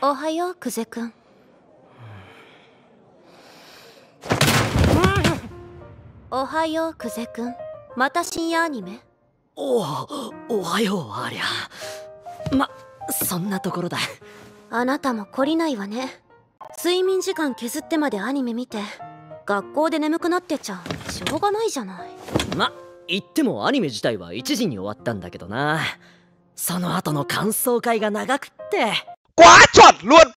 おはよう久世くんおはよう久世くんまた深夜アニメ？おおはようありゃ。まそんなところだ。あなたも懲りないわね。睡眠時間削ってまでアニメ見て学校で眠くなってちゃしょうがないじゃない。ま言ってもアニメ自体は1時に終わったんだけどな。その後の感想会が長くって quá chuẩn luôn.